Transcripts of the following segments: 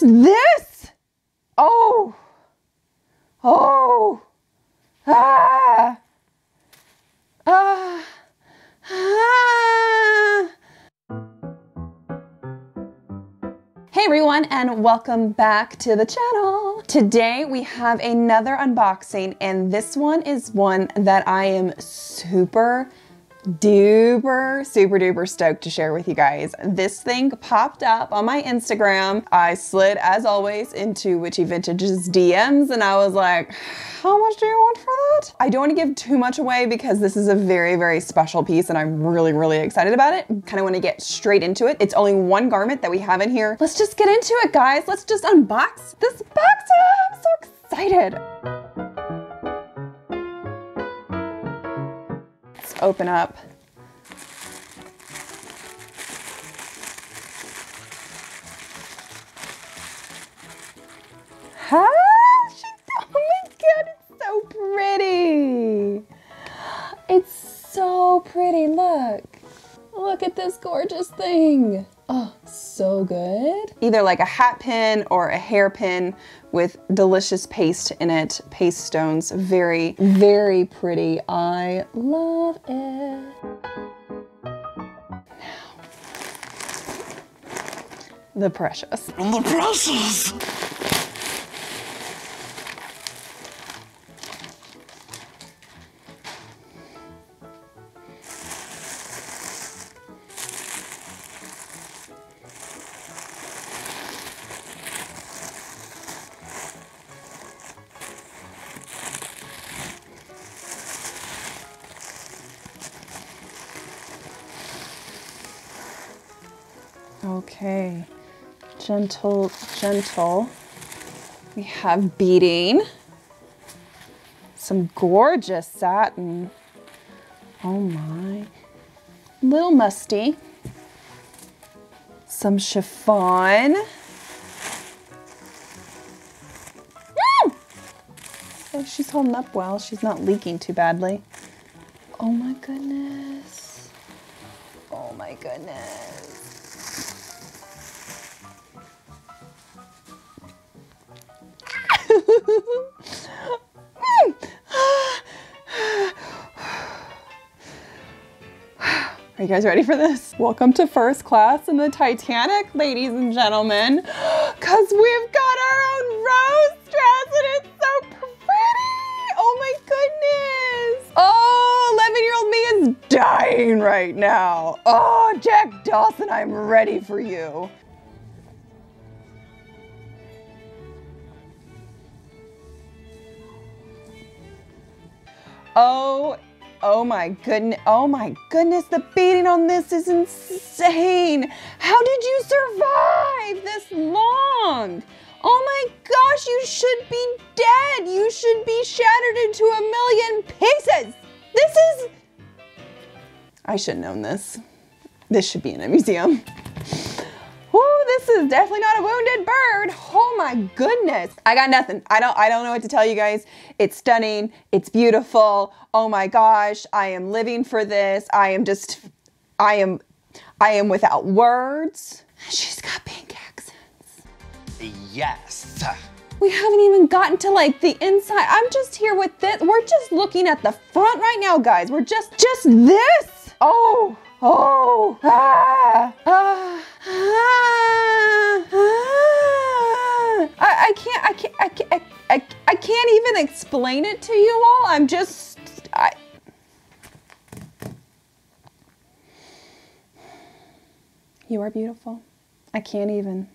Just this? Oh. Oh. Ah. Ah. Ah. Hey everyone and welcome back to the channel. Today we have another unboxing and this one is one that I am super duper, super duper stoked to share with you guys. This thing popped up on my Instagram. I slid, as always, into Witchy Vintage's DMs and I was like, how much do you want for that? I don't want to give too much away because this is a very, very special piece and I'm really, really excited about it. Kind of want to get straight into it. It's only one garment that we have in here. Let's just get into it, guys. Let's just unbox this box. I'm so excited. Open up. Ah, huh? oh my god, it's so pretty. It's so pretty, look. Look at this gorgeous thing. So good. Either like a hat pin or a hairpin with delicious paste in it, paste stones. Very, very pretty. I love it. Now, the precious. The precious. Okay, gentle, gentle. We have beading, some gorgeous satin. Oh my, little musty. Some chiffon. Mm! She's holding up well. She's not leaking too badly. Oh my goodness. Oh my goodness. Are you guys ready for this? Welcome to first class in the Titanic, ladies and gentlemen, because we've got our own rose dress and it's so pretty. Oh my goodness. Oh, 11 year old me is dying right now. Oh, Jack Dawson, I'm ready for you. Oh, oh my goodness. Oh my goodness. The beading on this is insane. How did you survive this long? Oh my gosh, you should be dead. You should be shattered into a million pieces. This is. I should have known this. This should be in a museum. This is definitely not a wounded bird. Oh my goodness. I got nothing. I don't I don't know what to tell you guys. It's stunning. It's beautiful. Oh my gosh. I am living for this. I am just I am I am without words. She's got pink accents. Yes. We haven't even gotten to like the inside. I'm just here with this. We're just looking at the front right now, guys. We're just just this. Oh. Oh, ah, ah, ah, ah. I, I can't, I can't, I can't, I, I can't even explain it to you all. I'm just, I. You are beautiful. I can't even.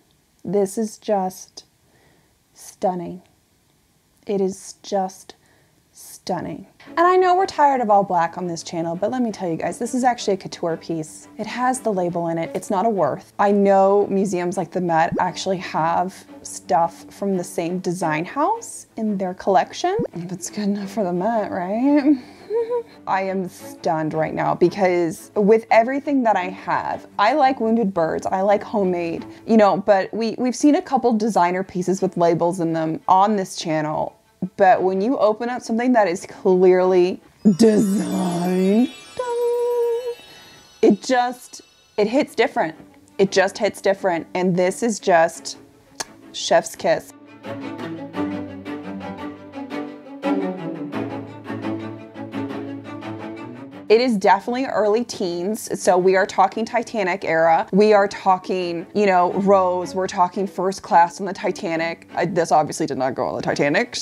This is just stunning. It is just stunning. And I know we're tired of all black on this channel, but let me tell you guys, this is actually a couture piece. It has the label in it. It's not a Worth. I know museums like the Met actually have stuff from the same design house in their collection. If it's good enough for the Met, right? I am stunned right now because with everything that I have, I like wounded birds, I like homemade, you know, but we, we've seen a couple designer pieces with labels in them on this channel but when you open up something that is clearly designed, it just, it hits different. It just hits different. And this is just chef's kiss. It is definitely early teens. So we are talking Titanic era. We are talking, you know, Rose. We're talking first class on the Titanic. Uh, this obviously did not go on the Titanic.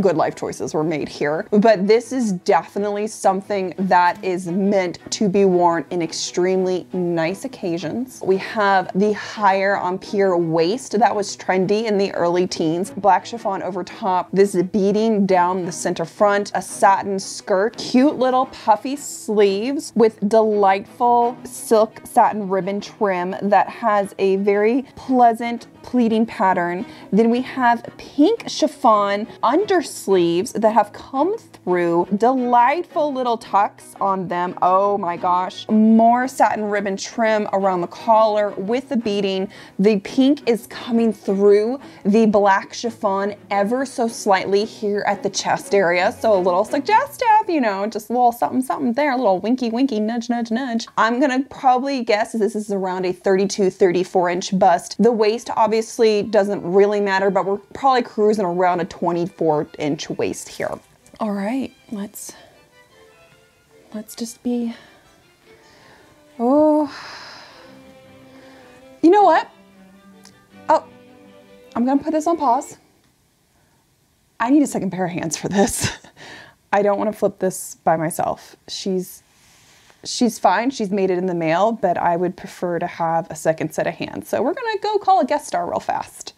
Good life choices were made here. But this is definitely something that is meant to be worn in extremely nice occasions. We have the higher Empire waist that was trendy in the early teens. Black chiffon over top. This is beading down the center front. A satin skirt. Cute little puffy sleeves with delightful silk satin ribbon trim that has a very pleasant pleating pattern. Then we have pink chiffon undersleeves that have come through, delightful little tucks on them. Oh my gosh. More satin ribbon trim around the collar with the beading. The pink is coming through the black chiffon ever so slightly here at the chest area. So a little suggestive, you know, just a little something, something there, a little winky, winky, nudge, nudge, nudge. I'm gonna probably guess this is around a 32, 34 inch bust. The waist obviously obviously doesn't really matter, but we're probably cruising around a 24 inch waist here. All right, let's, let's just be, oh, you know what? Oh, I'm gonna put this on pause. I need a second pair of hands for this. I don't want to flip this by myself. She's she's fine. She's made it in the mail, but I would prefer to have a second set of hands. So we're gonna go call a guest star real fast.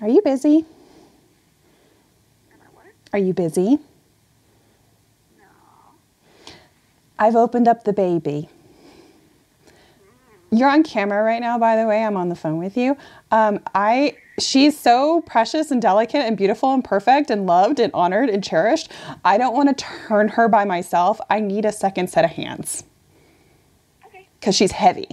Are you busy? Are you busy? No. I've opened up the baby. You're on camera right now, by the way. I'm on the phone with you. Um, I she's so precious and delicate and beautiful and perfect and loved and honored and cherished. I don't want to turn her by myself. I need a second set of hands. Okay. Because she's heavy.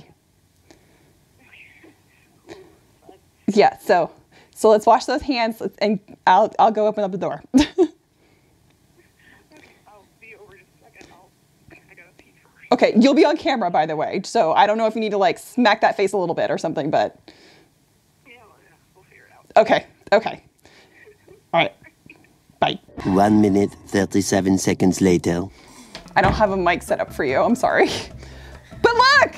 Yeah. So so let's wash those hands and I'll I'll go open up the door. Okay, you'll be on camera, by the way. So I don't know if you need to like smack that face a little bit or something, but. Yeah, we'll figure it out. Okay, okay. All right. Bye. One minute, 37 seconds later. I don't have a mic set up for you. I'm sorry. But look!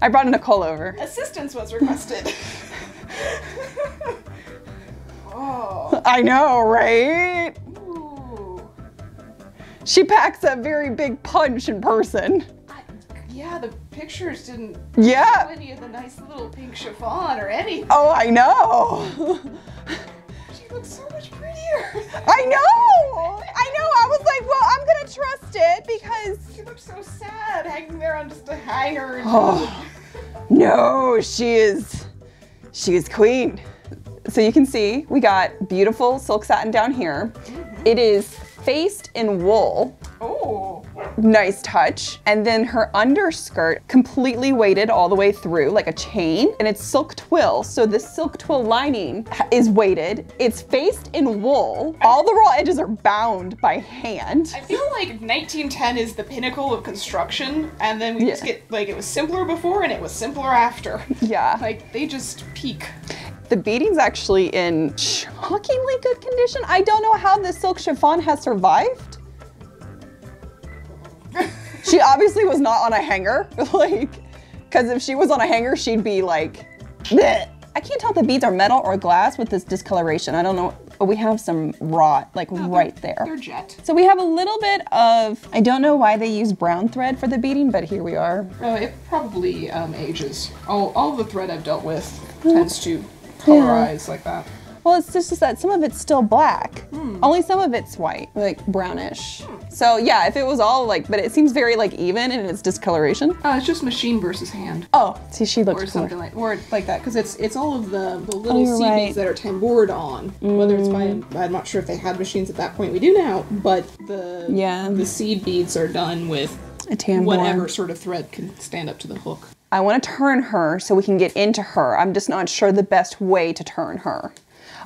I brought Nicole over. Assistance was requested. oh. I know, right? She packs a very big punch in person. I, yeah, the pictures didn't yeah. show any of the nice little pink chiffon or anything. Oh, I know. she looks so much prettier. I know. I know. I was like, well, I'm gonna trust it because she looks so sad hanging there on just a hanger. Oh, no, she is. She is queen. So you can see we got beautiful silk satin down here. Mm -hmm. It is faced in wool. Oh. Nice touch. And then her underskirt completely weighted all the way through like a chain and it's silk twill. So the silk twill lining is weighted. It's faced in wool. All the raw edges are bound by hand. I feel like 1910 is the pinnacle of construction and then we yeah. just get like it was simpler before and it was simpler after. Yeah. Like they just peak. The beading's actually in shockingly good condition. I don't know how this silk chiffon has survived. she obviously was not on a hanger, like, because if she was on a hanger, she'd be like, Bleh. I can't tell if the beads are metal or glass with this discoloration. I don't know, but we have some rot like no, right there. They're jet. So we have a little bit of, I don't know why they use brown thread for the beading, but here we are. Uh, it probably um, ages. All, all the thread I've dealt with tends to colorize yeah. like that. Well, it's just that some of it's still black. Mm. Only some of it's white, like brownish. Mm. So yeah, if it was all like, but it seems very like even in its discoloration. Uh, it's just machine versus hand. Oh, see, she looks or something like, or like that, because it's it's all of the the little oh, seed right. beads that are tamboured on. Mm. Whether it's by, hmm. I'm not sure if they had machines at that point. We do now, but the yeah the seed beads are done with a tambour. Whatever sort of thread can stand up to the hook. I want to turn her so we can get into her. I'm just not sure the best way to turn her.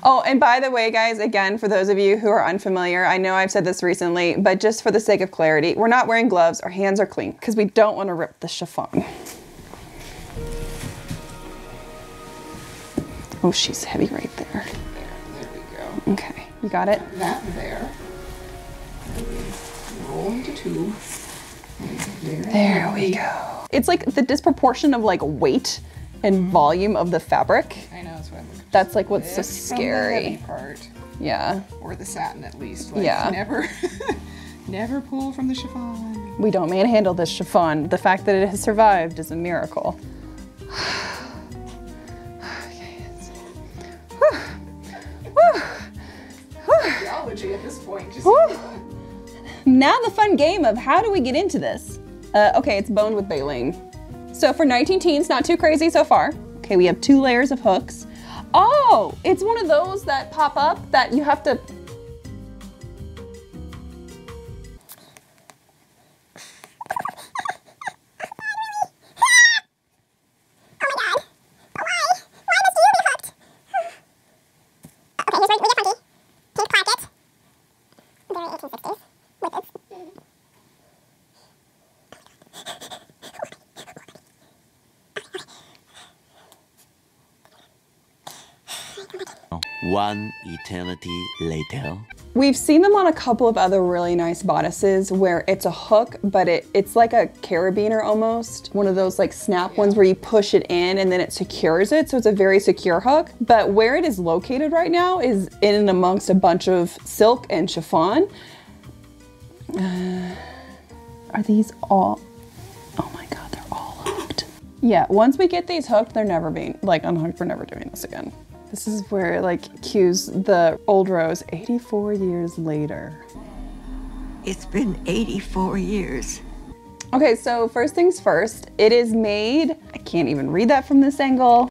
Oh, and by the way, guys, again, for those of you who are unfamiliar, I know I've said this recently, but just for the sake of clarity, we're not wearing gloves. Our hands are clean because we don't want to rip the chiffon. Oh, she's heavy right there. There, there we go. Okay, you got it? That there. Roll into two. There. There we go. It's like the disproportion of like weight and volume of the fabric. I know that's what I'm That's like what's so Lift from the scary. part, Yeah. or the satin at least. Like, Yeah. Never, never pull from the chiffon. We don't manhandle this chiffon. The fact that it has survived is a miracle. Theology at this point. Just Now the fun game of how do we get into this? Uh, okay, it's boned with baleen. So for 19 teens, not too crazy so far. Okay, we have two layers of hooks. Oh, it's one of those that pop up that you have to. Okay, here's where we get funky. Pink pocket. Very 1860s. With its One eternity later. We've seen them on a couple of other really nice bodices where it's a hook, but it, it's like a carabiner almost. One of those like snap ones where you push it in and then it secures it. So it's a very secure hook. But where it is located right now is in and amongst a bunch of silk and chiffon. Uh, are these all? Oh my God, they're all hooked. Yeah, once we get these hooked, they're never being like unhooked. We're never doing this again. This is where like cues the old rose 84 years later. It's been 84 years. Okay, so first things first, it is made, I can't even read that from this angle.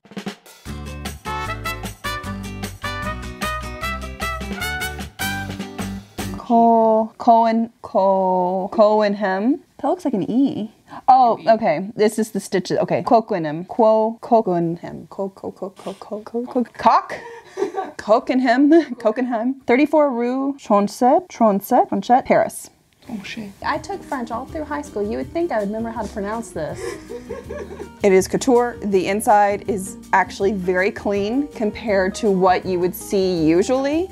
Cole, Cohen, Cole, Cohenham. That looks like an E. Oh, okay. This is the stitches. Okay. Coquenhem. Quo, Coquenhem. Co, co, co, co, co, co, co, cock. Coquenhem. Coquenhem. 34 Rue Tronchet, Tronchet, Tronchet, Paris. oh shit. I took French all through high school. You would think I would remember how to pronounce this. it is couture. The inside is actually very clean compared to what you would see usually.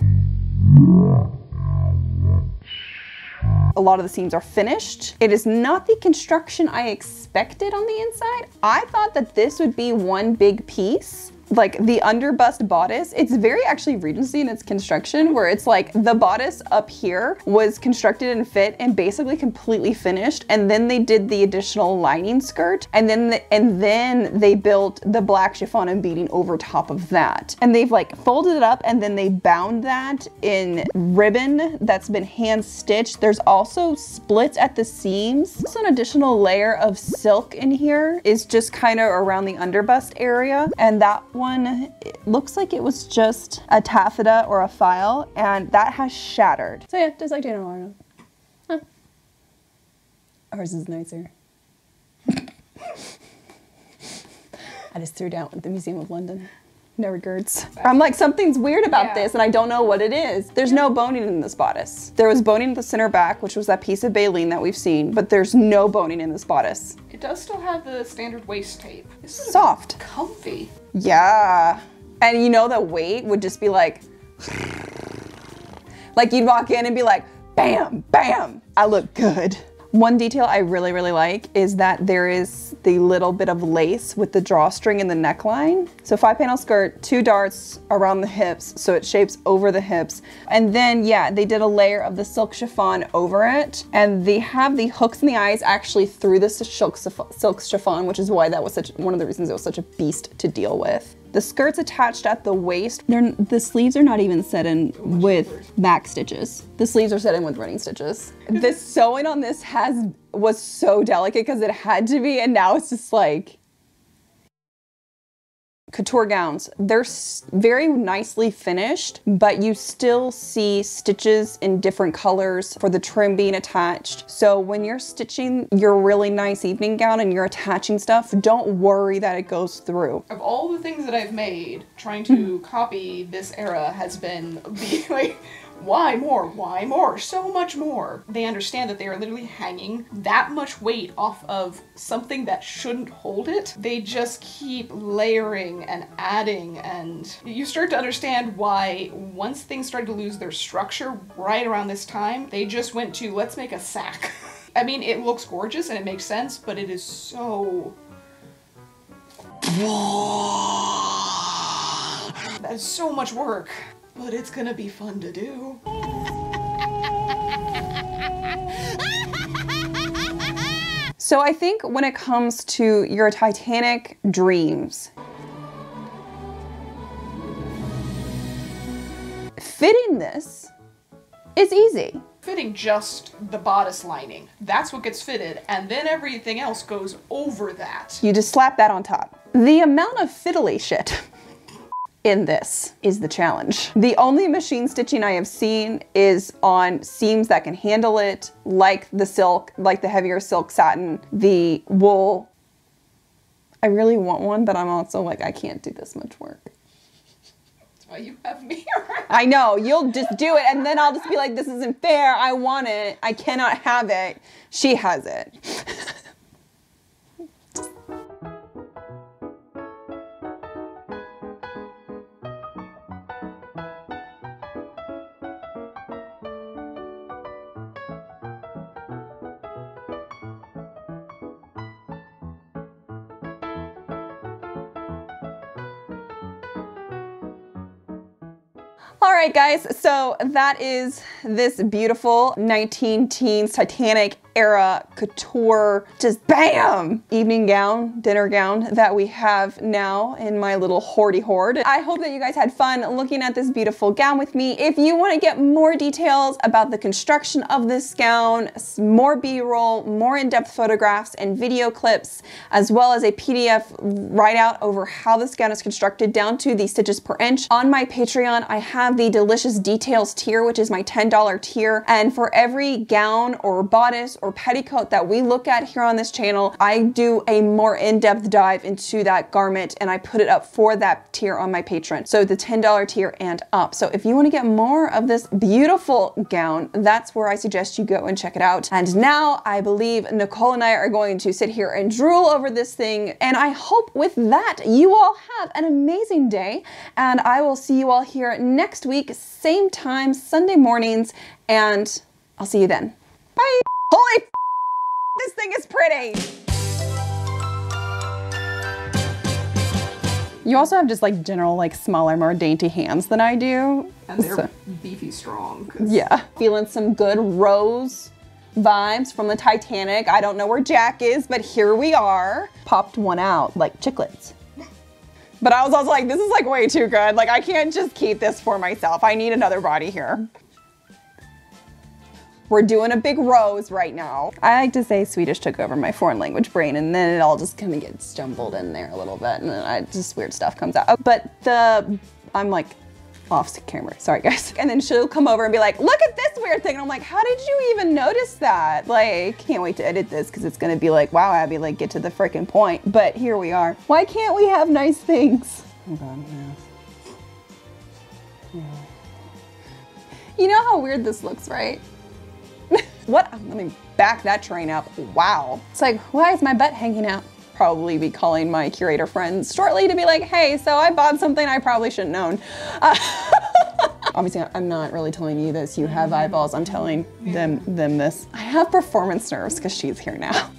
A lot of the seams are finished. It is not the construction I expected on the inside. I thought that this would be one big piece. Like the underbust bodice, it's very actually Regency in its construction, where it's like the bodice up here was constructed and fit and basically completely finished, and then they did the additional lining skirt, and then the, and then they built the black chiffon and beading over top of that, and they've like folded it up and then they bound that in ribbon that's been hand stitched. There's also splits at the seams. Also, an additional layer of silk in here is just kind of around the underbust area, and that one it looks like it was just a taffeta or a faille, and that has shattered. So yeah, just like Janet Arnold. Huh. Ours is nicer. I just threw down at the Museum of London. No regrets. I'm like, something's weird about Yeah. this, and I don't know what it is. There's no boning in this bodice. There was boning at the center back, which was that piece of baleen that we've seen, but there's no boning in this bodice. It does still have the standard waist tape. This is Soft. comfy. Yeah. And you know the weight would just be like like you'd walk in and be like, bam, bam, I look good. One detail I really, really like is that there is the little bit of lace with the drawstring in the neckline. So five panel skirt, two darts around the hips, so it shapes over the hips. And then, yeah, they did a layer of the silk chiffon over it. And they have the hooks in the eyes actually through the silk, silk chiffon, which is why that was such one of the reasons it was such a beast to deal with. The skirt's attached at the waist. They're, the sleeves are not even set in with back stitches. The sleeves are set in with running stitches. the sewing on this has was so delicate because it had to be, and now it's just like couture gowns. They're very nicely finished, but you still see stitches in different colors for the trim being attached. So when you're stitching your really nice evening gown and you're attaching stuff, don't worry that it goes through. Of all the things that I've made, trying to copy this era has been be like, why more? Why more? So much more. They understand that they are literally hanging that much weight off of something that shouldn't hold it. They just keep layering and adding, and you start to understand why once things started to lose their structure right around this time, they just went to let's make a sack. I mean, it looks gorgeous and it makes sense, but it is so That is so much work, but it's gonna be fun to do. So I think when it comes to your Titanic dreams, fitting this is easy. Fitting just the bodice lining. That's what gets fitted, and then everything else goes over that. You just slap that on top. The amount of fiddly shit in this is the challenge. The only machine stitching I have seen is on seams that can handle it, like the silk, like the heavier silk satin, the wool. I really want one, but I'm also like, I can't do this much work. That's why you have me. I know, you'll just do it, and then I'll just be like, this isn't fair. I want it. I cannot have it. She has it. All right, guys, so that is this beautiful 19 teens Titanic era couture, just bam, evening gown, dinner gown that we have now in my little hoardy hoard. I hope that you guys had fun looking at this beautiful gown with me. If you want to get more details about the construction of this gown, more B-roll, more in-depth photographs and video clips, as well as a PDF write out over how this gown is constructed down to the stitches per inch. On my Patreon, I have the Delicious Details tier, which is my $10 tier. And for every gown or bodice or petticoat that we look at here on this channel, I do a more in-depth dive into that garment and I put it up for that tier on my Patreon. So the $10 tier and up. So if you want to get more of this beautiful gown, that's where I suggest you go and check it out. And now I believe Nicole and I are going to sit here and drool over this thing. And I hope with that you all have an amazing day. And I will see you all here next week, same time, Sunday mornings. And I'll see you then. Bye. Holy this thing is pretty. You also have just like general, like smaller, more dainty hands than I do. And they're So- beefy strong. yeah. Feeling some good rose vibes from the Titanic. I don't know where Jack is, but here we are. Popped one out like chiclets. But I was also like, this is like way too good. Like, I can't just keep this for myself. I need another body here. We're doing a big rose right now. I like to say Swedish took over my foreign language brain and then it all just kind of gets jumbled in there a little bit and then I, just weird stuff comes out. Oh, but the, I'm like off the camera, sorry guys. And then she'll come over and be like, look at this weird thing. And I'm like, how did you even notice that? Like, can't wait to edit this because it's gonna be like, wow, Abby, like get to the freaking point. But here we are. Why can't we have nice things? Oh God, yes. You know how weird this looks, right? what? Let me back that train up. Wow. It's like, why is my butt hanging out? Probably be calling my curator friends shortly to be like, hey, so I bought something I probably shouldn't own. Uh, obviously, I'm not really telling you this. You have eyeballs. I'm telling them them this. I have performance nerves because she's here now.